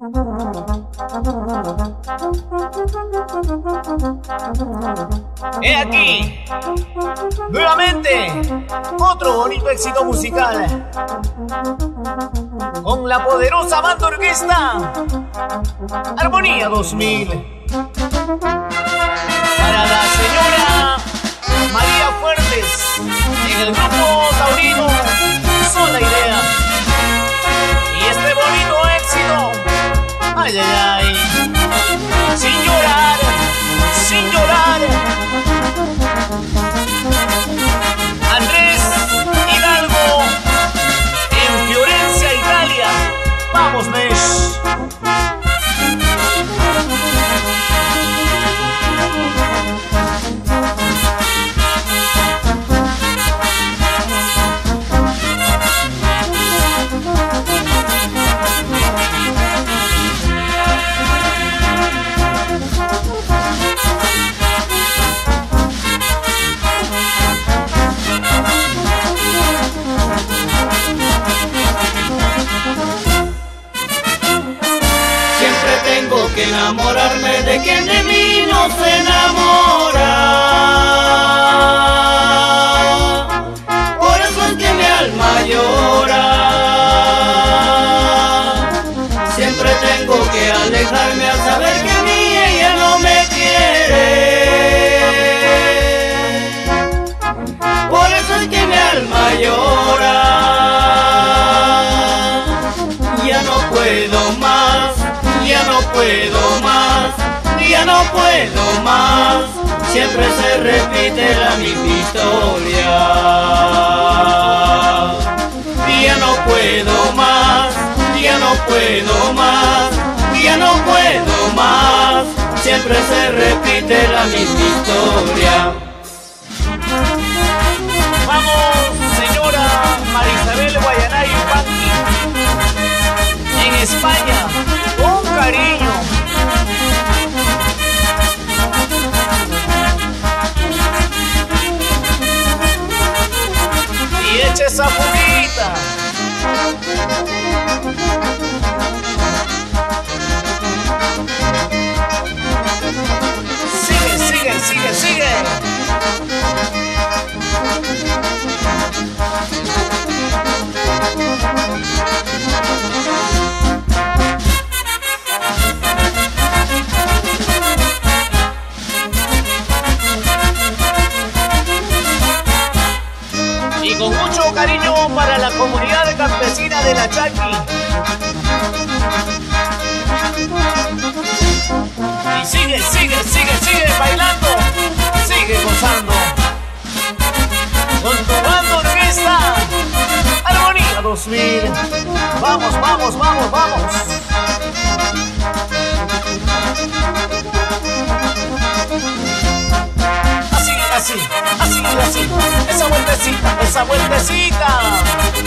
He aquí, nuevamente, otro bonito éxito musical. Con la poderosa banda orquesta Armonía 2000. Para la señora Vamos, Mesh. Enamorarme de quien de mí no se enamora. Por eso es que mi alma llora. Ya no puedo más. Siempre se repite la misma historia. Ya no puedo más, ya no puedo más, ya no puedo más. Siempre se repite la misma historia. Vamos, señora Marisabel Guayanay Panqui. En España, Y eche con mucho cariño para la comunidad campesina de La Chaqui. Y sigue, sigue, sigue, sigue bailando, sigue gozando. Con tu banda orquesta, Armonía 2000. Vamos, vamos, vamos, vamos. así, así, así, esa vueltecita, esa vueltecita.